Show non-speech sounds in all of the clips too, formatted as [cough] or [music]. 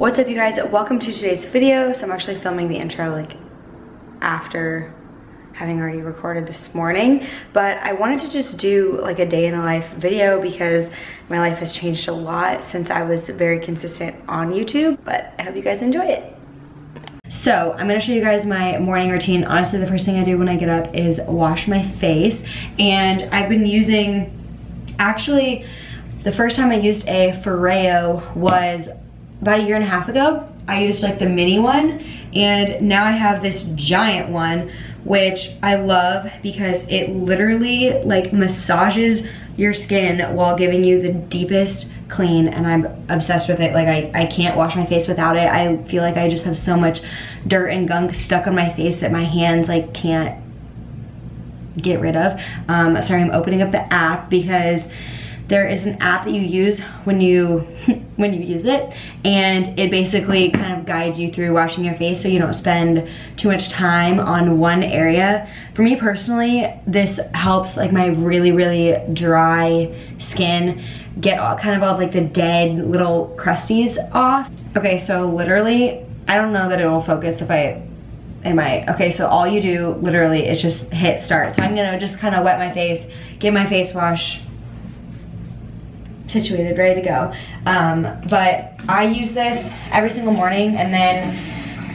What's up you guys? Welcome to today's video. So I'm actually filming the intro like after having already recorded this morning but I wanted to just do like a day in the life video because my life has changed a lot since I was very consistent on YouTube but I hope you guys enjoy it. So I'm gonna show you guys my morning routine. Honestly, the first thing I do when I get up is wash my face. And I've been using, actually, the first time I used a Foreo was about a year and a half ago. I used like the mini one and now I have this giant one which I love because it literally like massages your skin while giving you the deepest clean and I'm obsessed with it. Like I, I can't wash my face without it. I feel like I just have so much dirt and gunk stuck on my face that my hands like can't get rid of. Um, sorry, I'm opening up the app because there is an app that you use when you [laughs] when you use it and it basically kind of guides you through washing your face so you don't spend too much time on one area. For me personally this helps like my really really dry skin get all kind of all like the dead little crusties off. Okay so literally I don't know that it will focus if I am I okay so all you do literally is just hit start. So I'm gonna just kind of wet my face get my face wash situated, ready to go. Um, but I use this every single morning and then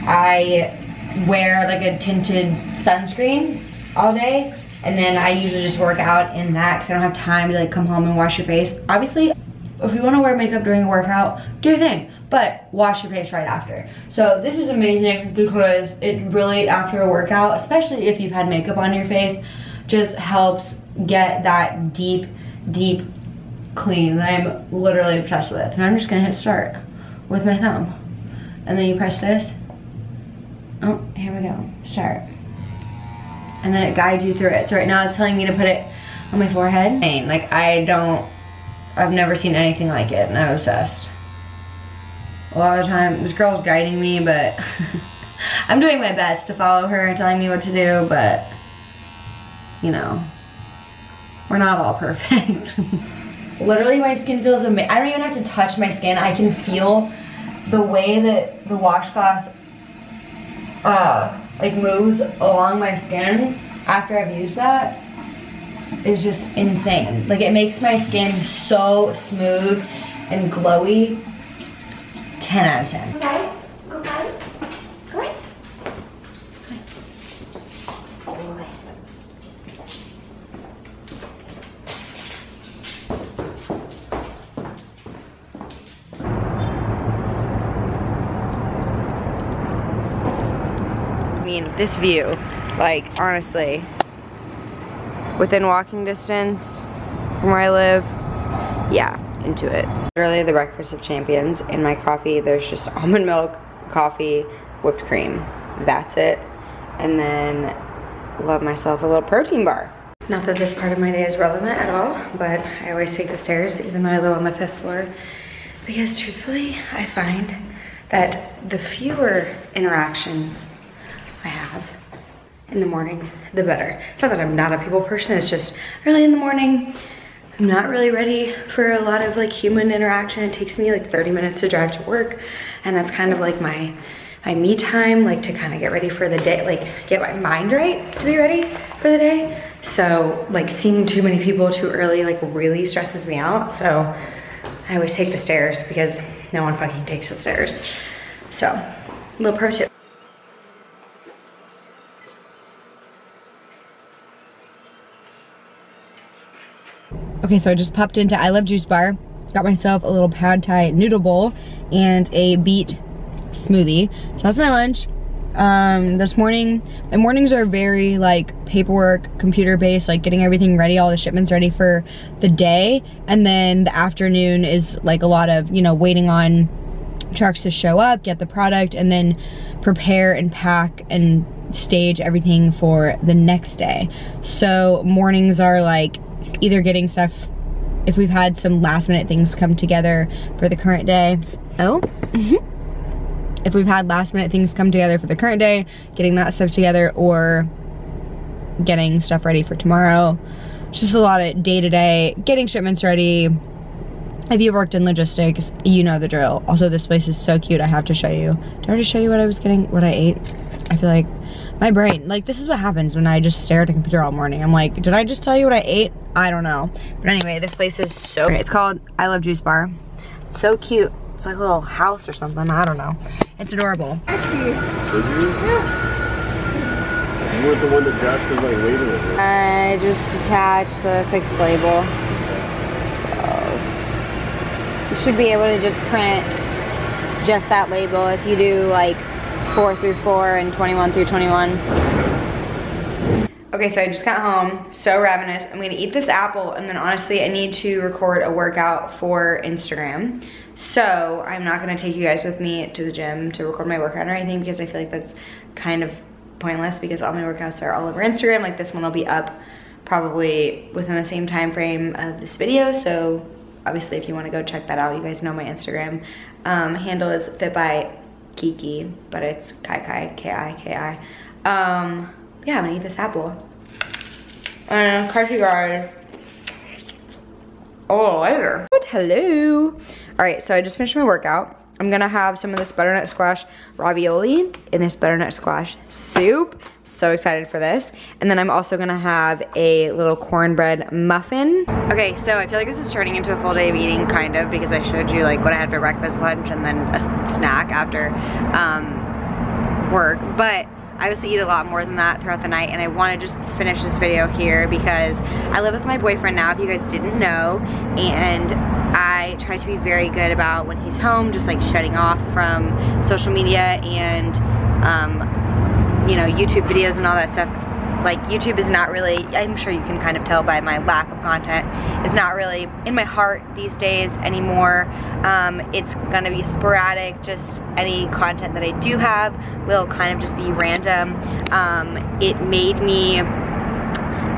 I wear like a tinted sunscreen all day and then I usually just work out in that because I don't have time to like come home and wash your face. Obviously, if you want to wear makeup during a workout, do your thing, but wash your face right after. So this is amazing because it really, after a workout, especially if you've had makeup on your face, just helps get that deep, deep clean that I'm literally obsessed with. And I'm just gonna hit start with my thumb. And then you press this. Oh, here we go, start. And then it guides you through it. So right now it's telling me to put it on my forehead. Like I don't, I've never seen anything like it and I'm obsessed. A lot of the time, this girl's guiding me, but [laughs] I'm doing my best to follow her, and telling me what to do, but you know, we're not all perfect. [laughs] Literally my skin feels amazing. I don't even have to touch my skin. I can feel the way that the washcloth uh, like moves along my skin after I've used that is just insane. Like it makes my skin so smooth and glowy. 10 out of 10. Okay, okay. Mean, this view, like, honestly, within walking distance from where I live, yeah, into it. Literally the breakfast of champions. In my coffee, there's just [laughs] almond milk, coffee, whipped cream. That's it. And then love myself a little protein bar. Not that this part of my day is relevant at all, but I always take the stairs even though I live on the fifth floor because truthfully, I find that the fewer interactions I have in the morning, the better. It's not that I'm not a people person, it's just early in the morning, I'm not really ready for a lot of like human interaction. It takes me like 30 minutes to drive to work and that's kind of like my my me time, like to kind of get ready for the day, like get my mind right to be ready for the day. So like seeing too many people too early like really stresses me out. So I always take the stairs because no one fucking takes the stairs. So, little pro tip. Okay, so I just popped into I Love Juice Bar. Got myself a little pad thai noodle bowl and a beet smoothie. So that's my lunch. Um, this morning, my mornings are very like paperwork, computer based, like getting everything ready, all the shipments ready for the day. And then the afternoon is like a lot of, you know, waiting on trucks to show up, get the product, and then prepare and pack and stage everything for the next day. So mornings are like either getting stuff if we've had some last minute things come together for the current day. Oh. Mm-hmm. if we've had last minute things come together for the current day, getting that stuff together or getting stuff ready for tomorrow. It's just a lot of day to day, getting shipments ready, if you worked in logistics, you know the drill. Also, this place is so cute. I have to show you. Did I already show you what I was getting, what I ate? I feel like my brain, like this is what happens when I just stare at a computer all morning. I'm like, did I just tell you what I ate? I don't know. But anyway, this place is so, it's called I Love Juice Bar. so cute. It's like a little house or something. I don't know. It's adorable. Did you? Yeah. You weren't the one that Josh was like waving at. I just attached the fixed label. You should be able to just print just that label if you do like 4 through 4 and 21 through 21. Okay, so I just got home, so ravenous. I'm gonna eat this apple and then honestly I need to record a workout for Instagram. So I'm not gonna take you guys with me to the gym to record my workout or anything because I feel like that's kind of pointless because all my workouts are all over Instagram. Like this one will be up probably within the same time frame of this video. So obviously if you wanna go check that out, you guys know my Instagram um, handle is fit by Kiki, but it's Kai Kai, K-I-K-I. Um, yeah, I'm gonna eat this apple. And catch you guys oh later. Hello. All right, so I just finished my workout. I'm gonna have some of this butternut squash ravioli in this butternut squash soup. So excited for this. And then I'm also gonna have a little cornbread muffin. Okay, so I feel like this is turning into a full day of eating kind of because I showed you like what I had for breakfast, lunch, and then a snack after um, work. But I obviously eat a lot more than that throughout the night and I want to just finish this video here because I live with my boyfriend now if you guys didn't know and I try to be very good about when he's home just like shutting off from social media and um, you know YouTube videos and all that stuff like YouTube is not really, I'm sure you can kind of tell by my lack of content, it's not really in my heart these days anymore. Um, it's gonna be sporadic, just any content that I do have will kind of just be random. Um, it made me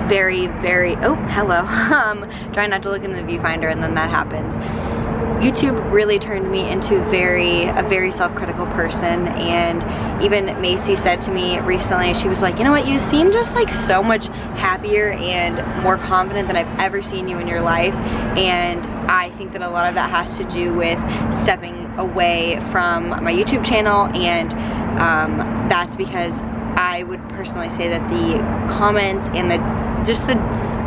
very, very, oh, hello. [laughs] um, trying not to look in the viewfinder and then that happens. YouTube really turned me into very a very self-critical person and even Macy said to me recently she was like you know what? You seem just like so much happier and more confident than I've ever seen you in your life and I think that a lot of that has to do with stepping away from my YouTube channel and um, that's because I would personally say that the comments and the just the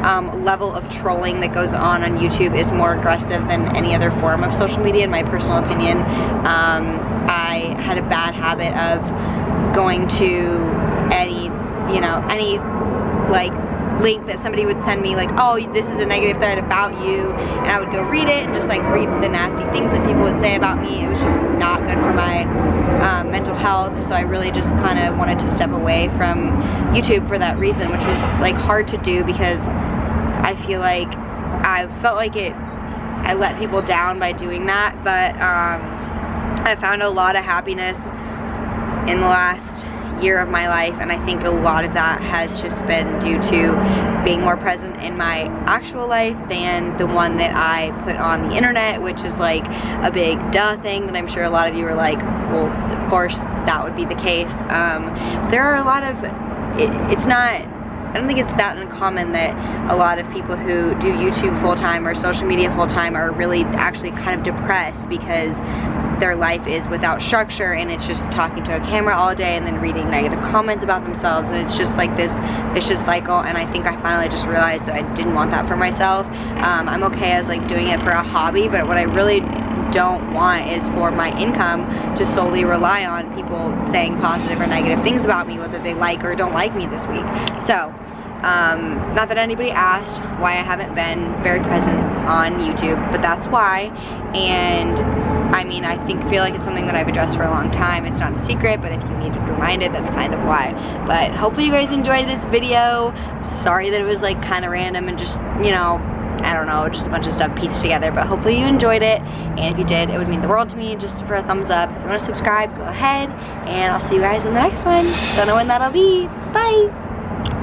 um, level of trolling that goes on on YouTube is more aggressive than any other form of social media in my personal opinion. Um, I had a bad habit of going to any, you know, any like link that somebody would send me like, oh, this is a negative thread about you, and I would go read it and just like read the nasty things that people would say about me. It was just not good for my um, mental health, so I really just kind of wanted to step away from YouTube for that reason, which was like hard to do because I feel like I felt like it, I let people down by doing that, but um, I found a lot of happiness in the last year of my life and I think a lot of that has just been due to being more present in my actual life than the one that I put on the internet which is like a big duh thing that I'm sure a lot of you are like well of course that would be the case. Um, there are a lot of it, it's not I don't think it's that uncommon that a lot of people who do YouTube full-time or social media full-time are really actually kind of depressed because their life is without structure and it's just talking to a camera all day and then reading negative comments about themselves and it's just like this vicious cycle and I think I finally just realized that I didn't want that for myself. Um, I'm okay as like doing it for a hobby but what I really don't want is for my income to solely rely on people saying positive or negative things about me, whether they like or don't like me this week. So, um, not that anybody asked why I haven't been very present on YouTube, but that's why. And I mean, I think feel like it's something that I've addressed for a long time. It's not a secret, but if you needed reminded, that's kind of why. But hopefully you guys enjoyed this video. Sorry that it was like kind of random and just, you know, I don't know, just a bunch of stuff pieced together, but hopefully you enjoyed it. And if you did, it would mean the world to me just for a thumbs up. If you want to subscribe, go ahead. And I'll see you guys in the next one. Don't know when that'll be. Bye.